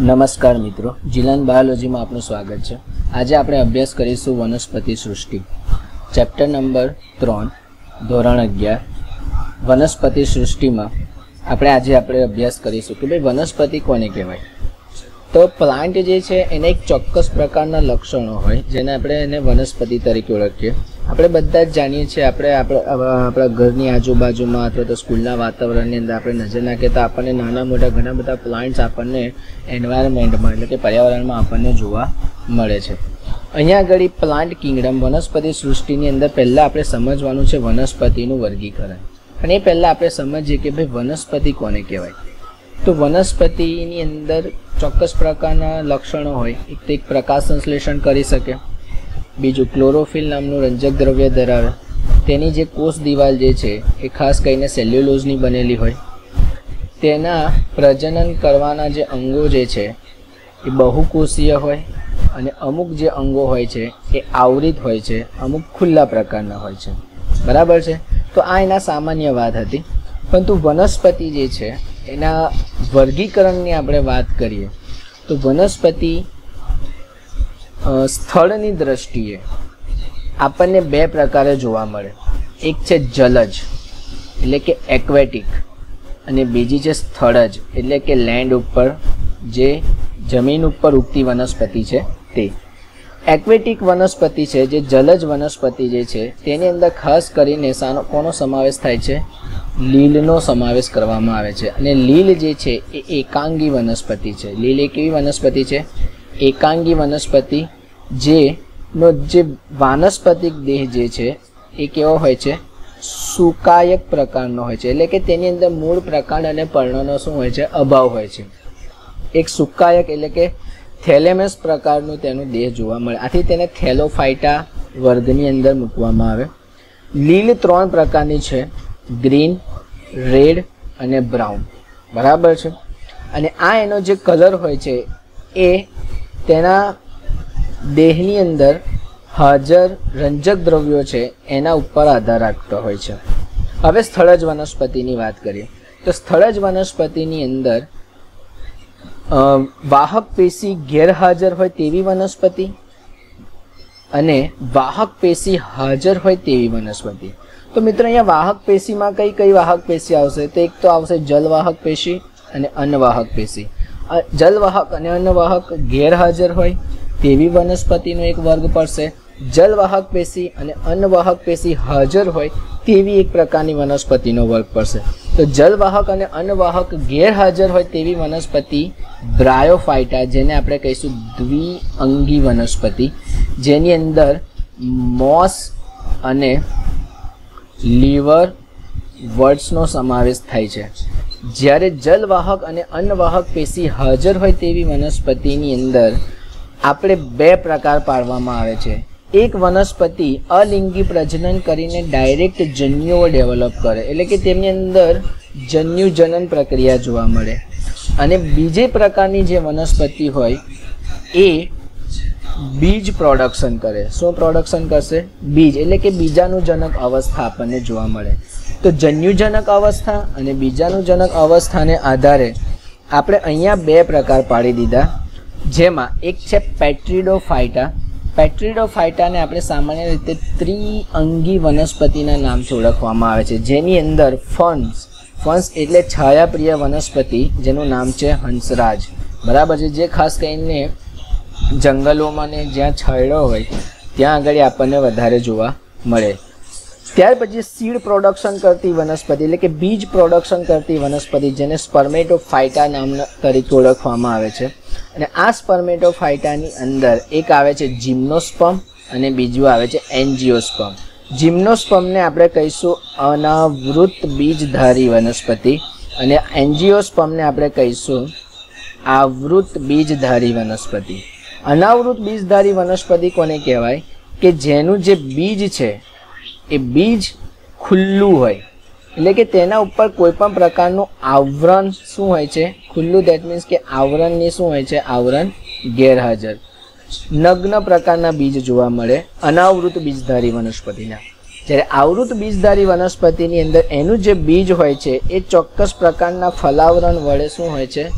નમસ્કાર મિત્રો, જીલન બાયોલોજીમાં આપનું સ્વાગત છે. આજે આપણે અભ્યાસ કરીશું વનસ્પતિ સૃષ્ટિ. ચેપ્ટર નંબર ત્રણ, ધોરણ અગિયાર. વનસ્પતિ સૃષ્ટિમાં આપણે આજે આપણે અભ્યાસ કરીશું કે ભાઈ વનસ્પતિ કોને કહેવાય? તો પ્લાન્ટ જે છે, એને એક ચોક્કસ પ્રકારના લક્ષણો હોય, જેને આપણે એને વનસ્પતિ તરીકે ઓળખીએ. આપણે બધા જ જાણીએ છીએ, આપણે આપણે ઘરની આજુબાજુમાં અથવા તો સ્કૂલના વાતાવરણની અંદર આપણે નજર નાખીએ તો આપણને નાના મોટા ઘણા બધા પ્લાન્ટ્સ આપણને એન્વાયરમેન્ટમાં એટલે કે પર્યાવરણમાં આપણને જોવા મળે છે. અહીંયા આગળ પ્લાન્ટ કિંગડમ વનસ્પતિ સૃષ્ટિની અંદર પહેલાં આપણે સમજવાનું છે વનસ્પતિનું વર્ગીકરણ. અને એ પહેલાં આપણે સમજીએ કે ભાઈ વનસ્પતિ કોને કહેવાય? તો વનસ્પતિની અંદર ચોક્કસ પ્રકારના લક્ષણો હોય, એક તો એક પ્રકાશ સંશ્લેષણ કરી શકે બીજું ક્લોરોફિલ નામનું રંજક દ્રવ્ય ધરાવે. તેની જે કોષ દિવાલ જે છે, એ ખાસ કરીને સેલ્યુલોઝની બનેલી હોય. તેના પ્રજનન કરવાના જે અંગો જે છે, એ બહુકોષીય હોય અને અમુક જે અંગો હોય છે, એ આવરિત હોય છે, અમુક ખુલ્લા પ્રકારના હોય છે. બરાબર છે? તો આ એના સામાન્ય વાત હતી. પરંતુ વનસ્પતિ જે છે, એના વર્ગીકરણની આપણે વાત કરીએ, તો વનસ્પતિ સ્થળની દ્રષ્ટિએ આપણને બે પ્રકારે જોવા મળે. એક છે જલજ, એટલે કે એક્વેટિક અને બીજી છે સ્થળજ, એટલે કે લેન્ડ ઉપર, જે જમીન ઉપર ઉગતી વનસ્પતિ છે તે. એક્વેટિક વનસ્પતિ છે, જે જલજ વનસ્પતિ જે છે, તેની અંદર ખાસ કરીને સાનો, કોનો સમાવેશ થાય છે? લીલનો સમાવેશ કરવામાં આવે છે. અને લીલ જે છે, એ એકાંગી વનસ્પતિ છે. લીલ એક એવી વનસ્પતિ છે? એકાંગી વનસ્પતિ જેનો જે વાનસ્પતિક દેહ જે છે, એ કેવો હોય છે? સુકાયક પ્રકારનો હોય છે. એટલે કે તેની અંદર મૂળ પ્રકાંડ અને પર્ણનો શું હોય છે? અભાવ હોય છે. એક સુકાયક એટલે કે થેલેમેસ પ્રકારનું તેનું દેહ જોવા મળે. આથી તેને થેલોફાઇટા વર્ગની અંદર મૂકવામાં આવે. લીલ ત્રણ પ્રકારની છે. ગ્રીન, રેડ અને બ્રાઉન. બરાબર છે? અને આ એનો જે કલર હોય છે, એ તેના દેહની અંદર હાજર રંજક દ્રવ્યો છે, એના ઉપર આધાર રાખતો હોય છે. હવે સ્થળજ વનસ્પતિની વાત કરીએ. તો સ્થળજ વનસ્પતિની અંદર વાહક પેશી ગેરહાજર હોય તેવી વનસ્પતિ અને વાહક પેશી હાજર હોય તેવી વનસ્પતિ. તો મિત્રો, અહીંયા વાહક પેશીમાં કઈ કઈ વાહક પેશી આવશે? તો એક તો આવશે જલવાહક પેશી અને અન્નવાહક પેશી. જલવાહક અને અન્નવાહક ગેરહાજર હોય તેવી વનસ્પતિનો એક વર્ગ પડશે. જલવાહક પેશી અને અન્નવાહક પેશી હાજર હોય તેવી એક પ્રકારની વનસ્પતિનો વર્ગ પડશે. તો જલવાહક અને અન્નવાહક ગેરહાજર હોય તેવી વનસ્પતિ બ્રાયોફાઇટા, જેને આપણે કહીશું દ્વિઅંગી વનસ્પતિ, જેની અંદર મોસ અને લીવર વર્ડ્સનો સમાવેશ થાય છે. જ્યારે જલવાહક અને અન્નવાહક પેશી હાજર હોય તેવી વનસ્પતિની અંદર આપણે બે પ્રકાર પાડવામાં આવે છે. એક વનસ્પતિ અલિંગી પ્રજનન કરીને ડાયરેક્ટ જન્યુઓ ડેવલપ કરે, એટલે કે તેમની અંદર જન્યુ જનન પ્રક્રિયા જોવા મળે. અને બીજે પ્રકારની જે વનસ્પતિ હોય એ બીજ પ્રોડક્શન કરે. શું પ્રોડક્શન કરશે? બીજ, એટલે કે બીજાનું જનક અવસ્થા આપણને જોવા મળે. તો જન્યુજનક અવસ્થા અને બીજાનુજનક અવસ્થાને આધારે આપણે અહીંયા બે પ્રકાર પાડી દીધા. જેમાં એક છે પેટ્રીડોફાઇટા. પેટ્રીડોફાઇટાને આપણે સામાન્ય રીતે ત્રિઅંગી વનસ્પતિના નામથી ઓળખવામાં આવે છે. જેની અંદર ફન્સ ફન્સ એટલે છાયાપ્રિય વનસ્પતિ, જેનું નામ છે હંસરાજ. બરાબર છે? જે ખાસ કરીને જંગલોમાં ને જ્યાં છાયડો હોય, ત્યાં આગળ આપણને વધારે જોવા મળે. ત્યાર પછી સીડ પ્રોડક્શન કરતી વનસ્પતિ એટલે કે બીજ પ્રોડક્શન કરતી વનસ્પતિ જેને સ્પર્મેટોફાઇટા નામના તરીકે ઓળખવામાં આવે છે. અને આ સ્પર્મેટોફાઇટાની અંદર એક આવે છે જિમ્નોસ્પમ અને બીજું આવે છે એન્જિયોસ્પમ જિમ્નોસ્પમને આપણે કહીશું અનાવૃત બીજધારી વનસ્પતિ અને એન્જિયોસ્પમને આપણે કહીશું આવૃત બીજધારી વનસ્પતિ. અનાવૃત બીજધારી વનસ્પતિ કોને કહેવાય? કે જેનું જે બીજ છે એ બીજ ખુલ્લું હોય. એટલે કે તેના ઉપર કોઈ પણ પ્રકારનું આવરણ શું હોય છે? ખુલ્લું દેટ મીન્સ કે આવરણની શું હોય છે? આવરણ ગેરહાજર. નગ્ન પ્રકારના બીજ જોવા મળે અનાવૃત બીજધારી વનસ્પતિના. જ્યારે આવૃત બીજધારી વનસ્પતિની અંદર એનું જે બીજ હોય છે, એ ચોક્કસ પ્રકારના ફલાવરણ વડે શું હોય છે?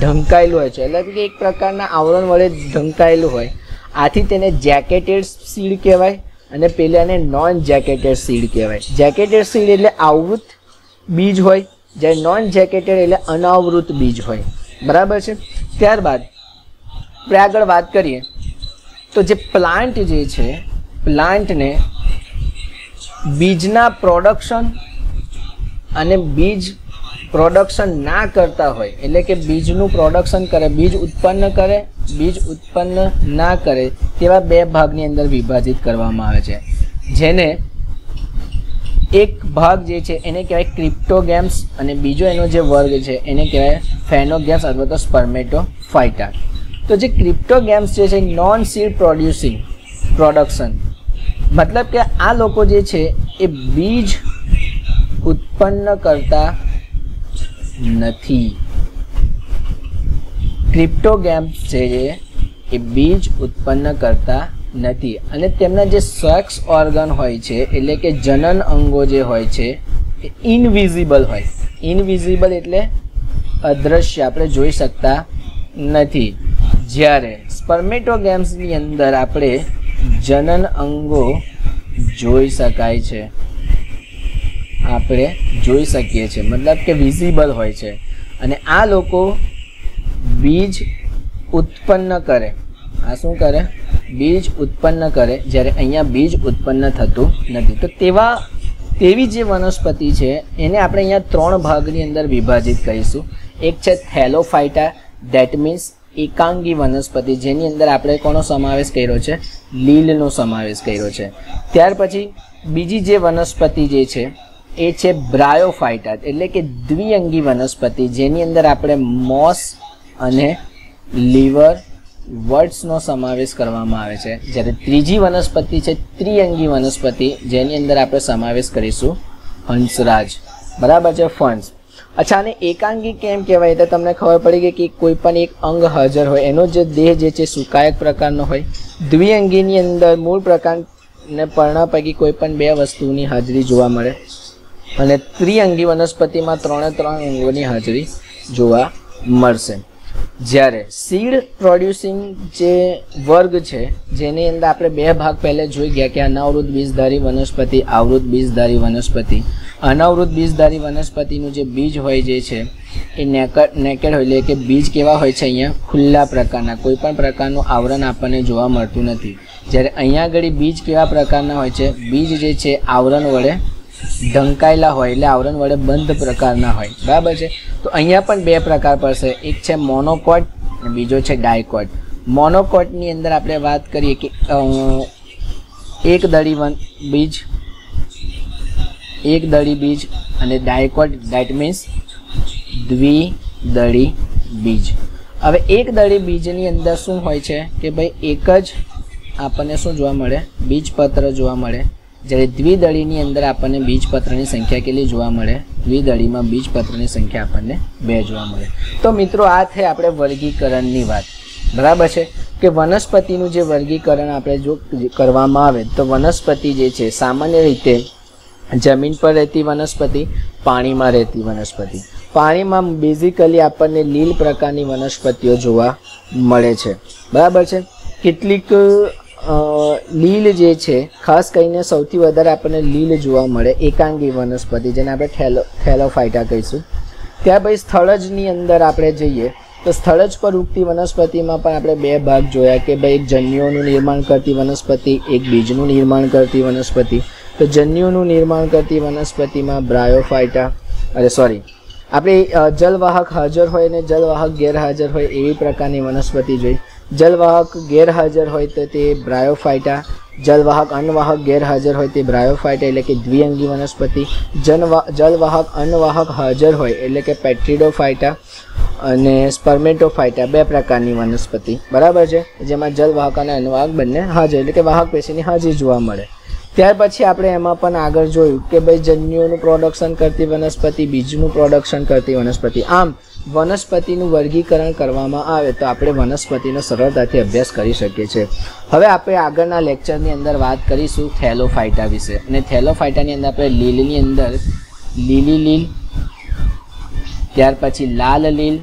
ઢંકાયેલું હોય છે. એટલે કે એક પ્રકારના આવરણ વડે ઢંકાયેલું હોય. આથી તેને જેકેટેડ સીડ કહેવાય. અને પેલાને નોન જેકેટેડ સીડ કહેવાય. જેકેટેડ સીડ એટલે આવૃત બીજ હોય. જ્યારે નોન જેકેટેડ એટલે અનાવૃત બીજ હોય. બરાબર છે? ત્યારબાદ, આપણે આગળ વાત કરીએ. તો જે પ્લાન્ટ જે છે પ્લાન્ટને બીજના પ્રોડક્શન અને બીજ પ્રોડક્શન ના કરતા હોય. એટલે કે બીજનું પ્રોડક્શન કરે, બીજ ઉત્પન્ન કરે બીજ ઉત્પન્ન ના કરે તેવા બે ભાગની અંદર વિભાજિત કરવામાં આવે છે. જેને એક ભાગ જે છે એને કહેવાય ક્રિપ્ટોગેમ્સ અને બીજો એનો જે વર્ગ છે એને કહેવાય ફેનોગેમ્સ અથવા તો સ્પર્મેટો ફાઇટા તો જે ક્રિપ્ટોગેમ્સ જે છે નોન સીડ પ્રોડ્યુસિંગ, પ્રોડક્શન, મતલબ કે આ લોકો જે છે એ બીજ ઉત્પન્ન કરતા નથી. ક્રિપ્ટોગેમ્સ જે છે એ બીજ ઉત્પન્ન કરતા નથી. અને તેમના જે સેક્સ ઓર્ગન હોય છે, એટલે કે જનન અંગો જે હોય છે, એ ઇનવિઝિબલ હોય. ઇનવિઝિબલ એટલે અદ્રશ્ય, આપણે જોઈ શકતા નથી. જ્યારે સ્પર્મેટો ગેમ્સની અંદર આપણે જનન અંગો જોઈ શકાય છે. આપણે જોઈ શકીએ છીએ. મતલબ કે વિઝિબલ હોય છે. અને આ લોકો બીજ ઉત્પન્ન કરે. આ શું કરે? બીજ ઉત્પન્ન કરે. જ્યારે અહીંયા બીજ ઉત્પન્ન થતું નથી. તો તેવા, તેવી જે વનસ્પતિ છે, એને આપણે અહીંયા ત્રણ ભાગની અંદર વિભાજિત કરીશું. એક છે થેલોફાઇટા દેટ મીન્સ એકાંગી વનસ્પતિ. જેની અંદર આપણે કોનો સમાવેશ કર્યો છે? લીલનો સમાવેશ કર્યો છે. ત્યાર પછી બીજી જે વનસ્પતિ જે છે, એ છે બ્રાયોફાઇટા એટલે કે દ્વિઅંગી વનસ્પતિ. જેની અંદર આપણે મોસ અને લીવર વર્ડ્સનો સમાવેશ કરવામાં આવે છે. જ્યારે ત્રીજી વનસ્પતિ છે, ત્રિઅંગી વનસ્પતિ, જેની અંદર આપણે સમાવેશ કરીશું હંસરાજ. બરાબર છે, ફંસ. અચ્છા, અને એકાંગી કેમ કહેવાય? તો તમને ખબર પડી ગઈ કે કોઈ પણ એક અંગ હાજર હોય. એનો જે દેહ જે છે, સુકાયક પ્રકારનો હોય. દ્વિઅંગીની અંદર મૂળ પ્રકારને પર્ણ પૈકી કોઈ પણ બે વસ્તુની હાજરી જોવા મળે. અને ત્રિઅંગી વનસ્પતિમાં ત્રણે ત્રણ અંગોની હાજરી જોવા મળશે. જ્યારે સીડ પ્રોડ્યુસિંગ જે વર્ગ છે, જેની અંદર આપણે બે ભાગ પહેલે જોઈ ગયા કે અનાવૃત બીજધારી વનસ્પતિ, આવૃત બીજધારી વનસ્પતિ. અનાવૃત બીજધારી વનસ્પતિનું જે બીજ હોય જે છે, એ નેકડ નેકેડ હોય, એટલે કે બીજ કેવા હોય છે અહીંયા? ખુલ્લા પ્રકારના, કોઈ પણ પ્રકારનું આવરણ આપણને જોવા મળતું નથી. જ્યારે અહીંયા આગળ બીજ કેવા પ્રકારના હોય છે? બીજ જે છે, આવરણ વડે ઢંકાયેલા હોય એટલે આવરણ વડે બંધ પ્રકારના હોય. બરાબર છે? તો અહીંયા પણ બે પ્રકાર પડશે. એક છે મોનોકોટ અને બીજો છે ડાયકોટ મોનોકોટની અંદર આપણે વાત કરીએ કે એક દળી વન બીજ, એક દળી બીજ અને ડાયકોટ દેટ મીન્સ દ્વિદળી બીજ. હવે એક દળી બીજની અંદર શું હોય છે? કે ભાઈ એક જ આપણને શું જોવા મળે? બીજપત્ર જોવા મળે. જ્યારે દ્વિદળીની અંદર આપણને બીજપત્રની સંખ્યા કેટલી જોવા મળે? દ્વિદળીમાં બીજપત્રની સંખ્યા આપણને બે જોવા મળે. તો મિત્રો, આ થઈ આપણે વર્ગીકરણની વાત. બરાબર છે? કે વનસ્પતિનું જે વર્ગીકરણ આપણે જો કરવામાં આવે, તો વનસ્પતિ જે છે, સામાન્ય રીતે જમીન પર રહેતી વનસ્પતિ, પાણીમાં રહેતી વનસ્પતિ. પાણીમાં બેઝિકલી આપણને લીલ પ્રકારની વનસ્પતિઓ જોવા મળે છે. બરાબર છે? કેટલીક લીલ જે છે, ખાસ કરીને સૌથી વધારે આપણને લીલ જોવા મળે, એકાંગી વનસ્પતિ, જેને આપણે થેલો, થેલોફાઇટા કહીશું. ત્યાર પછી સ્થળજની અંદર આપણે જઈએ, તો સ્થળજ પર ઉગતી વનસ્પતિમાં પણ આપણે બે ભાગ જોયા કે ભાઈ એક જન્યુઓનું નિર્માણ કરતી વનસ્પતિ, એક બીજનું નિર્માણ કરતી વનસ્પતિ. તો જન્યુઓનું નિર્માણ કરતી વનસ્પતિમાં બ્રાયોફાઇટા, અરે સોરી આપણે જલવાહક હાજર હોય અને જલવાહક ગેરહાજર હોય એવી પ્રકારની વનસ્પતિ જોઈ. જલવાહક ગેરહાજર હોય તો તે બ્રાયોફાઇટા, જલવાહક અન્નવાહક ગેરહાજર હોય તે બ્રાયોફાઇટા એટલે કે દ્વિઅંગી વનસ્પતિ, જનવા, જલવાહક અન્નવાહક હાજર હોય એટલે કે પેટ્રીડોફાઇટા અને સ્પર્મેટોફાઇટા, બે પ્રકારની વનસ્પતિ. બરાબર છે? જેમાં જલવાહક અને અન્નવાહક બંને હાજર એટલે કે વાહક પેશીની હાજરી જોવા મળે. ત્યાર પછી આપણે એમાં પણ આગળ જોયું કે ભાઈ જન્યુઓનું પ્રોડક્શન કરતી વનસ્પતિ, બીજનું પ્રોડક્શન કરતી વનસ્પતિ. આમ વનસ્પતિનું વર્ગીકરણ કરવામાં આવે તો આપણે વનસ્પતિનો સરળતાથી અભ્યાસ કરી શકીએ છીએ. હવે આપણે આગળના લેક્ચરની અંદર વાત કરીશું થેલોફાઇટા વિશે. અને થેલોફાઇટાની અંદર આપણે લીલની અંદર લીલી લીલ, ત્યાર પછી લાલ લીલ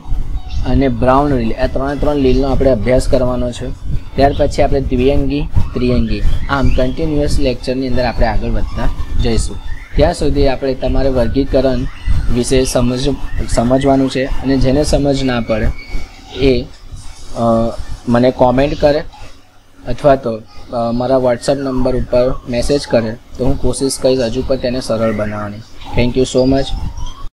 અને બ્રાઉન લીલ. આ ત્રણે ત્રણ લીલનો આપણે અભ્યાસ કરવાનો છે. ત્યાર પછી આપણે દ્વિઅંગી, ત્રિઅંગી. આમ કન્ટિન્યુઅસ લેક્ચરની અંદર આપણે આગળ વધતા જઈશું. ત્યાં સુધી આપણે તમારે વર્ગીકરણ વિશે સમજ સમજવાનું છે અને જેને સમજ ના પડે એ મને કોમેન્ટ કરે અથવા તો મારા વોટ્સઅપ નંબર ઉપર મેસેજ કરે તો હું કોશિશ કરીશ હજુ પણ તેને સરળ બનાવવાની. Thank you so much